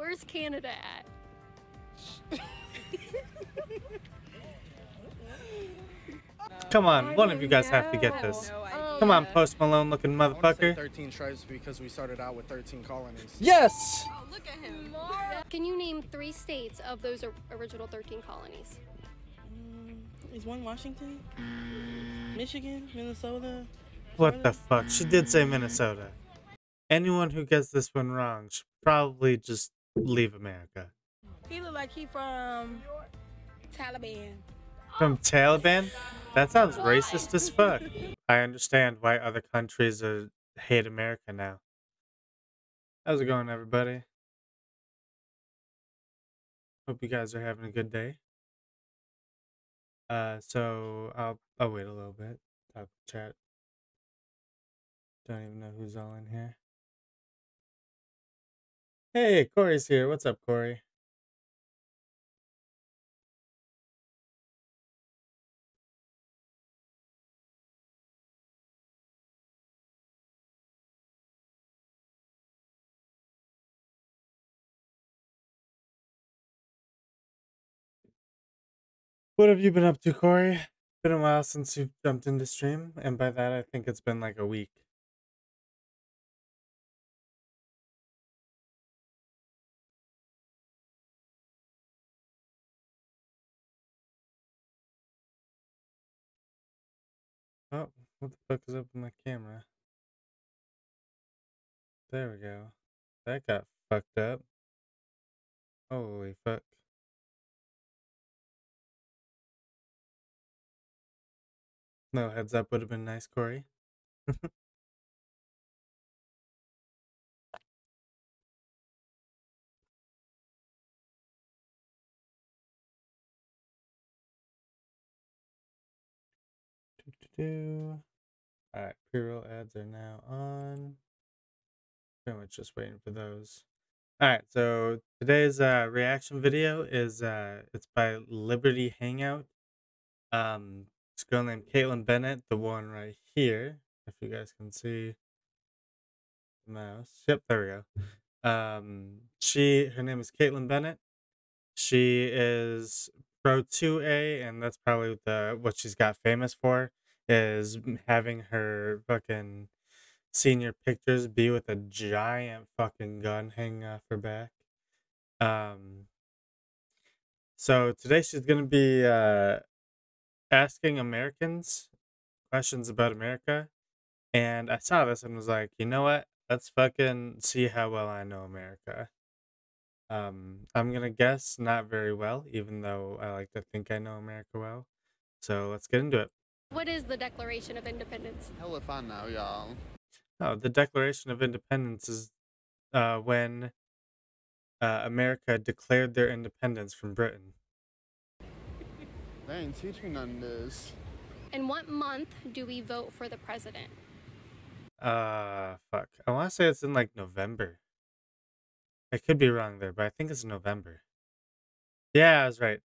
Where's Canada at? Come on, one of you guys have to get this. Come on. Post Malone looking I wanna say motherfucker. 13 tribes because we started out with 13 colonies. Yes! Oh, look at him. Can you name three states of those original 13 colonies? Mm, Is one Washington? Michigan? Minnesota? What the fuck? She did say Minnesota. Anyone who gets this one wrong should probably just leave America. He look like he from Taliban. From Taliban? That sounds racist as fuck. I understand why other countries are, hate America now. How's it going, everybody? Hope you guys are having a good day. Uh, so I'll I'll wait a little bit. Talk chat. Don't even know who's all in here. Hey, Corey's here. What's up, Corey? What have you been up to, Corey? It's Been a while since you've jumped into stream, and by that I think it's been like a week. What the fuck is up with my camera? There we go. That got fucked up. Holy fuck. No heads up would have been nice, Corey. Do-do-do. All right, pre-roll ads are now on. Pretty much just waiting for those. All right, so today's uh, reaction video is uh, it's by Liberty Hangout. Um, this girl named Kaitlin Bennett, the one right here, if you guys can see the mouse. Yep, there we go. Um, she her name is Kaitlin Bennett. She is Pro 2A, and that's probably the what she's got famous for is having her fucking senior pictures be with a giant fucking gun hanging off her back. Um, so today she's gonna be uh asking Americans questions about America, and I saw this and was like, you know what? Let's fucking see how well I know America. Um, I'm gonna guess not very well, even though I like to think I know America well. So let's get into it. What is the Declaration of Independence? Hell if I know, y'all. Oh, the Declaration of Independence is uh, when uh, America declared their independence from Britain. They ain't teaching me none of this. In what month do we vote for the president? Uh, fuck. I want to say it's in like November. I could be wrong there, but I think it's November. Yeah, I was right.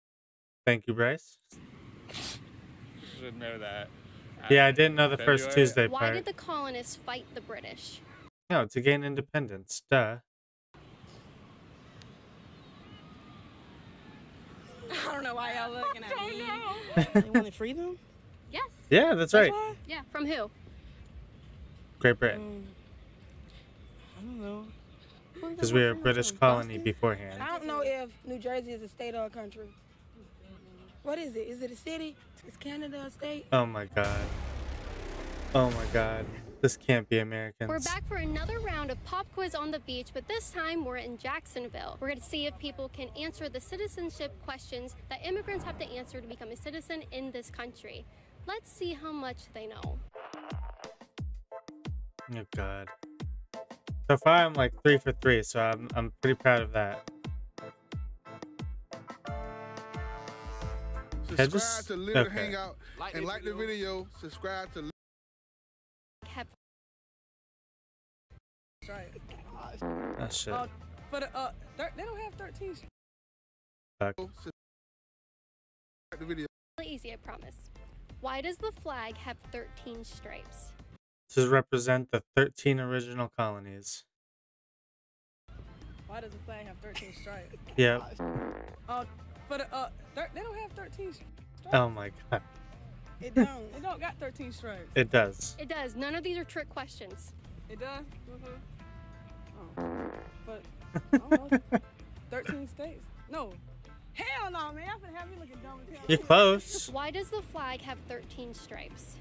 Thank you, Bryce. Should know that. Yeah, I didn't know the first February. Tuesday Why did the colonists fight the British? No, to gain independence. Duh. I don't know why y'all looking at me. They wanted freedom? Yes. Yeah, that's right. why? Yeah. From who? Great Britain. Mm, I don't know. Because we were a British colony beforehand. I don't know if New Jersey is a state or a country. What is it? Is it a city? Is Canada a state? Oh my god. Oh my god. This can't be Americans. We're back for another round of pop quiz on the beach, but this time we're in Jacksonville. We're going to see if people can answer the citizenship questions that immigrants have to answer to become a citizen in this country. Let's see how much they know. Oh god. So far I'm like three for three, so I'm I'm pretty proud of that. Subscribe just- to Little okay. Hangout and like the video. Subscribe to Kept Right. Oh shit. Uh, for the, uh, thir- they don't have 13 Fuck. subscribe to the video. really easy, I promise. Why does the flag have 13 stripes? To represent the 13 original colonies. Why does the flag have 13 stripes? Yeah. Oh, for the uh, thir- they don't have 13 stripes. Oh my god. It don't. It don't got 13 stripes. It does. It does. None of these are trick questions. It does. Mm-hmm. Oh, but I know. 13 states. No. Hell no, man. Y'all finna have me looking dumb. You're close. Why does the flag have 13 stripes?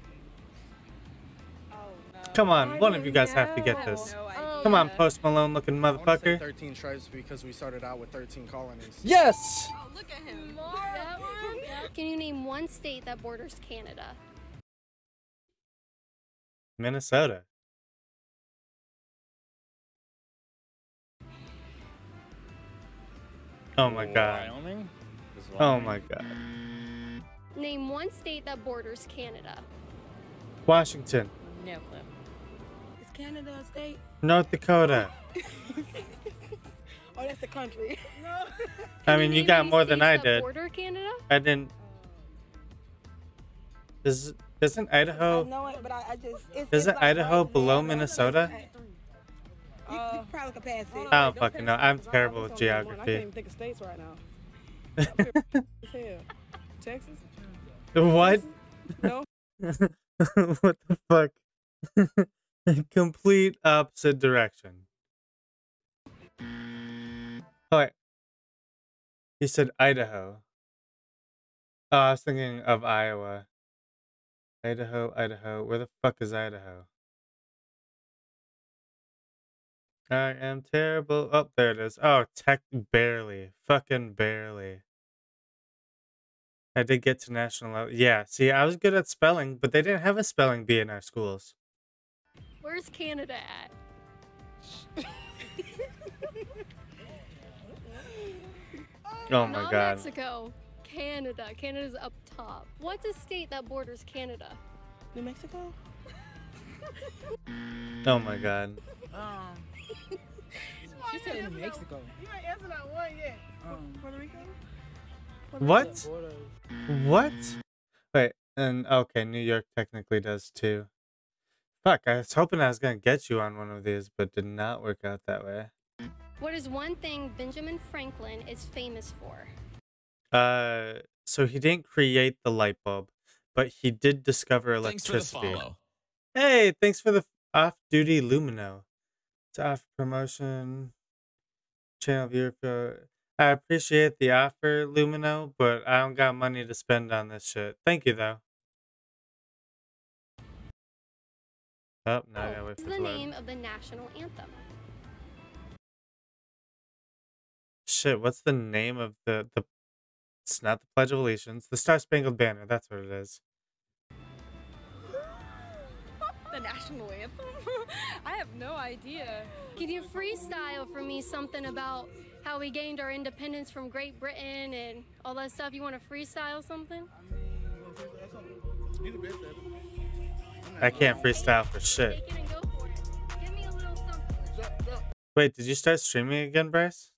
No. Come on, I one of you don't guys have to get this. no Come on. Post Malone looking I wanna say motherfucker. 13 tribes because we started out with 13 colonies. Yes! Oh, look at him. Can you name one state that borders Canada? Minnesota. Oh my god. Wyoming? Oh my god. Name one state that borders Canada. Washington. No clue. Is Canada a state? North Dakota. Oh, that's a country. No. I mean, you got more than I did. Border Canada? I didn't. Is isn't I Idaho? know it, but I, I just. It's, Isn't it's like Idaho right below now. Minnesota? You, Uh, you probably could pass it. on, I don't wait, fucking pass know. I'm 'cause I- terrible with just don't know one. I geography. can't even think of states right now. I'm here as hell. Texas? What? No. what the fuck? Complete opposite direction. Oh, wait. He said Idaho. Oh, I was thinking of Iowa. Idaho, Idaho. Where the fuck is Idaho? I am terrible. Oh, there it is. Oh, tech barely. Fucking barely. I did get to national level. Yeah, see, I was good at spelling, but they didn't have a spelling bee in our schools. Where's Canada at? Oh my Not god. Mexico. Canada. Canada's up top. What's a state that borders Canada? New Mexico? Oh my god. Um, she said New Mexico. You ain't answered that one yet. Um, Puerto Rico? What? border. What? Wait, and okay, New York technically does too. Fuck, I was hoping I was gonna get you on one of these, but did not work out that way. What is one thing Benjamin Franklin is famous for? Uh, so he didn't create the light bulb, but he did discover Thanks for the electricity. follow. Hey, thanks for the off-duty Lumino. It's off promotion. Channel viewer. for- I appreciate the offer, Lumino, but I don't got money to spend on this shit. Thank you though. Oh, now I oh, gotta wait for the it load. name of the national anthem? Shit, what's the name of the the? It's not the Pledge of Allegiance. The Star Spangled Banner. That's what it is. The national anthem? I have no idea. Can you freestyle for me something about how we gained our independence from Great Britain and all that stuff? You want to freestyle something? I can't freestyle for shit. Take it and go for it. Give me a little something. Jump, jump. Wait, did you start streaming again, Bryce?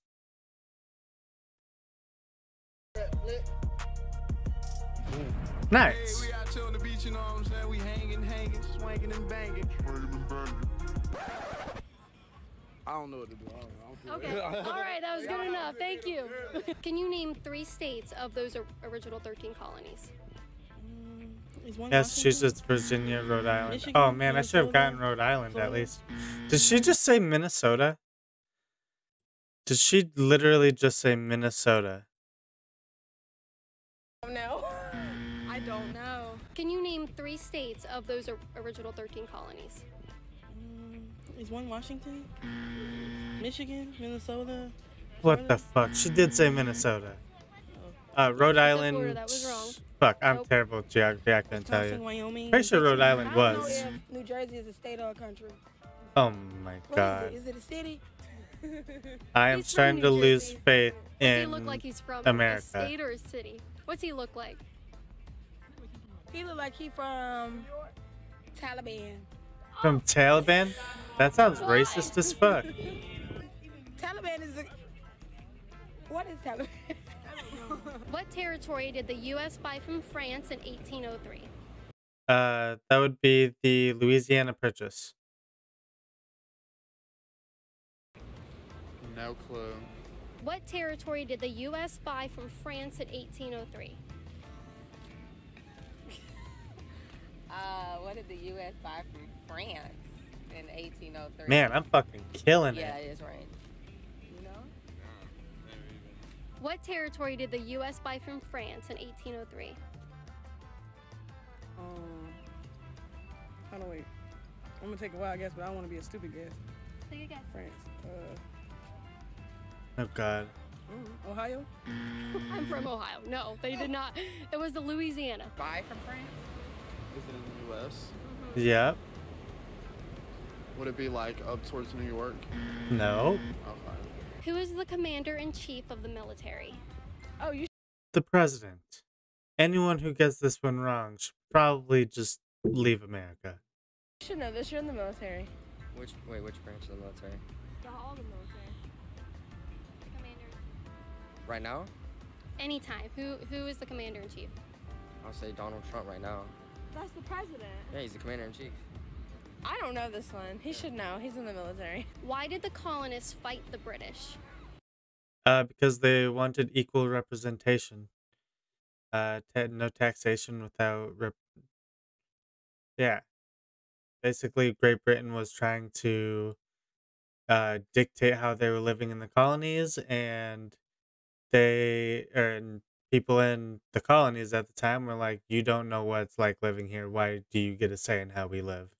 Nice. Hey, we out on the beach, you know what I'm saying? We hanging, hanging, swinging and banging. I don't know what to do. I don't know. Okay. All right, that was good enough. Thank you. Can you name three states of those original 13 colonies? Is one Massachusetts, Virginia, Rhode Island. Michigan, oh man, I should have gotten Rhode Island at least. Did she just say Minnesota? Did she literally just say Minnesota? No. I don't know. Can you name three states of those original 13 colonies? Mm, is one Washington? Michigan? Minnesota? What the fuck? She did say Minnesota. Uh, Rhode Island. Florida, that was wrong. Fuck, I'm Nope. terrible with geography. I couldn't tell you. Wyoming? Pretty sure Rhode Island I don't know was. if New Jersey is a state or a country. Oh my What is god. it? Is it a city? I am He's starting New to lose Jersey. faith Does he in. look like he's from America. a state or a city? What's he look like? He look like he from Taliban. From Taliban? That sounds Why? racist as fuck. Taliban is a. What is Taliban? What territory did the U.S. buy from France in 1803? Uh, that would be the Louisiana Purchase. No. No clue. What territory did the U.S. buy from France in 1803? Uh, what did the U.S. buy from France in 1803? Man, I'm fucking killing Yeah, it. Yeah, it is right. What territory did the U.S. buy from France in 1803? Um, hold on, wait. I'm gonna take a wild guess, but I don't want to be a stupid guess. Take a guess. France. Uh, Oh god. mm, Ohio. I'm from Ohio. No, they did not. It was the Louisiana. Buy from France? Is it in the U.S.? Yep. Would it be like up towards New York? No. Okay. Who is the commander in chief of the military? Oh, you The president. Anyone who gets this one wrong should probably just leave America. You should know this. You're in the military. Which wait, which branch of the military? all the military. The commander. Right now, Anytime. Who Who is the commander in chief? I'll say Donald Trump. Right now, That's the president. yeah, he's the commander in chief. I don't know this one. He should know. He's in the military. Why did the colonists fight the British? Uh, because they wanted equal representation. Uh, no taxation without rep- Yeah. Basically, Great Britain was trying to uh, dictate how they were living in the colonies, and they and people in the colonies at the time were like, "You don't know what it's like living here. Why do you get a say in how we live?"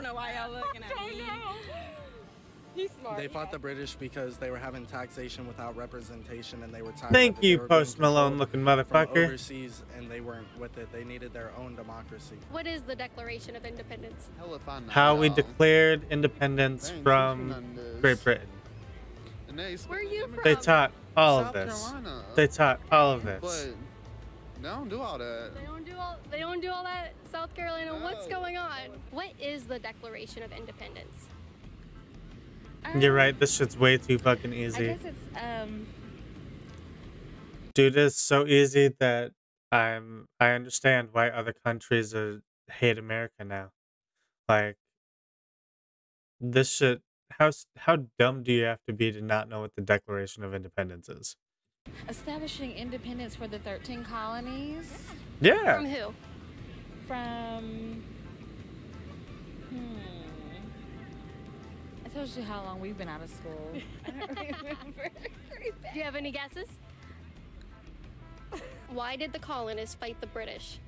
Don't know why y'all looking at me. He's smart. They fought the British because they were having taxation without representation, and they were tired. Thank of it. They you, Post Malone, looking motherfucker. overseas, and they weren't with it. They needed their own democracy. What is the Declaration of Independence? Hell if I know. How we declared independence Dang, from teaching on this. Great Britain. They Where are you They taught all of this. Carolina. They taught all of this. But they don't do all that. They don't do all. They don't do all that. South Carolina. What's going on? What is the Declaration of Independence? You're right. This shit's way too fucking I easy. guess it's um. Dude, it's so easy that I'm. I understand why other countries are hate America now. Like this shit. How how dumb do you have to be to not know what the Declaration of Independence is? Establishing independence for the 13 colonies Yeah. From who? from. Hmm. I told you how long we've been out of school. I don't remember. Do you have any guesses? Why did the colonists fight the British?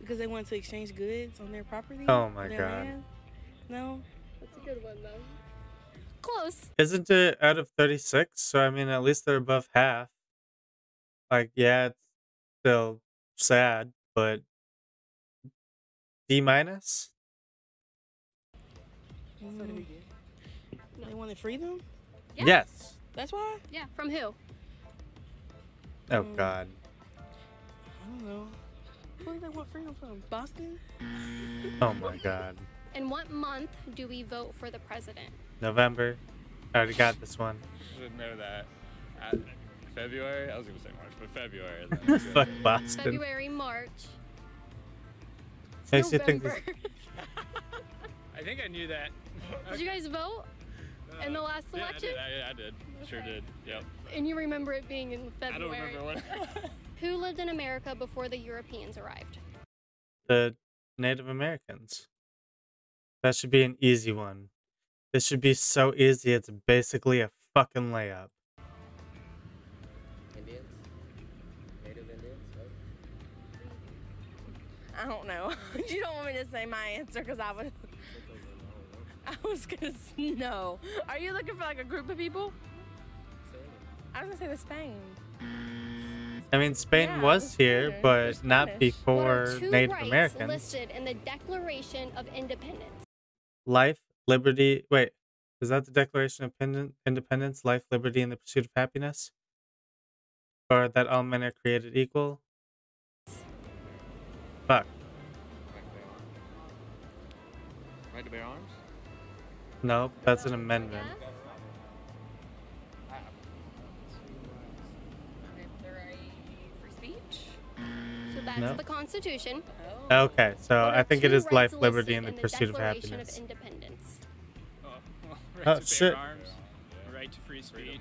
Because they wanted to exchange goods on their property. Oh my God. land? No. That's a good one, though. Close. Isn't it out of 36? So I mean, at least they're above half. Like, yeah, it's still sad, but D minus? So did we get- They wanted freedom. Yeah. Yes. That's why. Yeah. From who? Oh Mm. God. I don't know. Where did they want freedom from? Boston. Oh my God. In what month do we vote for the president? November. I already got this one. Should know that. Uh, February? I was gonna say March, but February. is? Fuck Boston. February, March. It's Makes think November. I think I knew that. Did you guys vote uh, in the last Yeah, I election? did. I, I did. Sure did. Yep. And you remember it being in February? I don't remember when. Who lived in America before the Europeans arrived? The Native Americans. That should be an easy one. This should be so easy. It's basically a fucking layup. I don't know. you don't want me to say my answer because I was. I was gonna s- no. Are you looking for like a group of people? I was gonna say the Spain. I mean, Spain Yeah, was here, Spanish. but They're not Spanish. What are before two Native rights Americans. listed in the Declaration of Independence? Life, liberty. Wait, is that the Declaration of Independ- Independence? Life, liberty, and the pursuit of happiness? Or that all men are created equal? Fuck. Right to bear arms? No, that's an amendment. So that's No. the Constitution. Oh. Okay, so I think it is life, liberty, and the the pursuit of Declaration happiness. Independence? Oh, right Oh, to shit. arms, right to free speech.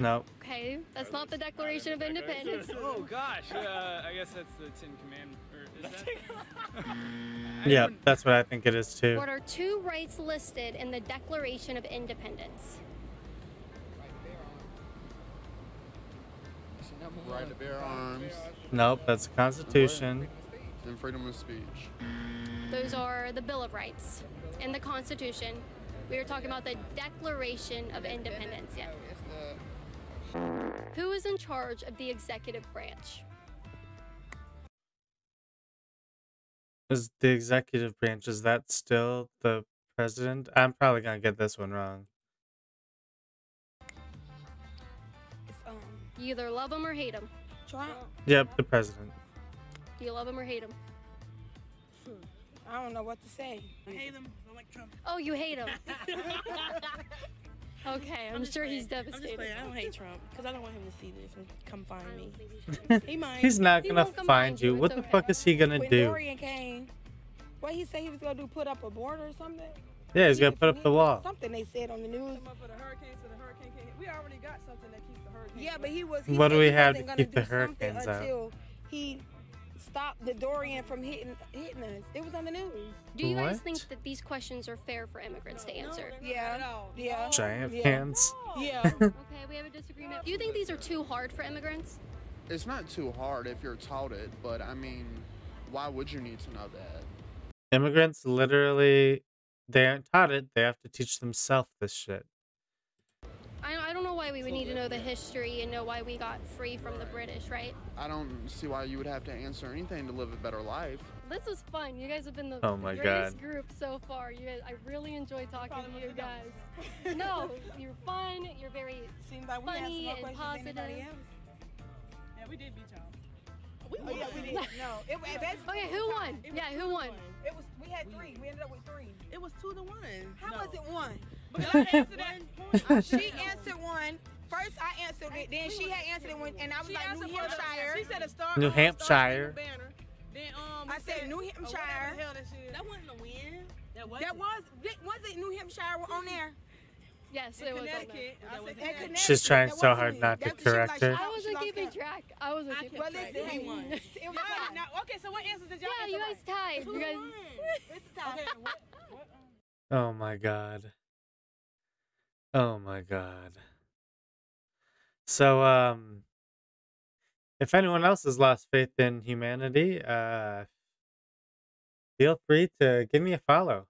No. Okay, that's not the Declaration of Independence. oh gosh, uh, I guess that's the Ten Command. Or is that? Yeah, that's what I think it is too. What are two rights listed in the Declaration of Independence? Right there. Right to bear arms Nope, that's the Constitution. and freedom of speech. Those are the Bill of Rights and the Constitution. We were talking about the Declaration of Independence, yeah. Who is in charge of the executive branch? Is the executive branch is that still the president? I'm probably gonna get this one wrong. Um, You either love him or hate him. Trump. Yep, the president. Do you love him or hate him? I don't know what to say. I hate him. I like Trump. Oh, you hate him. okay, I'm, just sure he's playing. I'm just devastated. I don't hate Trump because I don't want him to see this and come find me. He might. He's not He gonna won't find find you. you, What it's the okay. fuck is he gonna when do? Dorian came, what he said he was gonna do, put up a border or something? Yeah, he's He gonna put up the wall. Something they said on the news. Come up for the hurricane so the hurricane can't hit. We already got something that keeps the hurricane. Yeah, but he was. He What do we have to keep the do hurricanes out? until he stopped the Dorian from hitting hitting us. It was on the news. Do you guys What? think that these questions are fair for immigrants to answer? Yeah. Yeah. Giant Yeah. hands. Yeah. Okay, we have a disagreement. Do you think these are too hard for immigrants? It's not too hard if you're taught it, but I mean, why would you need to know that? Immigrants literally they aren't taught it. They have to teach themselves this shit. I, I don't know why we would need to know the history and know why we got free from the British, right? I don't see why you would have to answer anything to live a better life. This was fun. You guys have been the Oh my greatest God. group so far. You guys, I really enjoy talking Probably to you guys. no, you're fun. You're very Seems like we funny asked more and questions than anybody positive. else. Yeah, we did beat y'all. We Oh, yeah, we did. No, it, it, that's, Okay, who won? It was Yeah, who to won? It was. We had three. We ended up with three. It was two to one. How No. was it one? Because I answered that. she answered one. First, I answered it. Then she had answered it, when, and I was She like New Hampshire. She said a star. New Hampshire. Banner. Then um. I we said New Hampshire. the hell that. That wasn't a win. That was. That was. Was it New Hampshire were on there? Yes, In it was. Connecticut. I said Connecticut. Connecticut, She's trying so hard not to That's what she was correct her. she I wasn't keeping track. I wasn't I keeping Well, track. listen, We won. it was Y'all- okay, so what answers did y'all Yeah, you guys tied. Two You guys. It's a tie. Okay, what? what um, Oh my god. Oh my god. So um if anyone else has lost faith in humanity, uh feel free to give me a follow.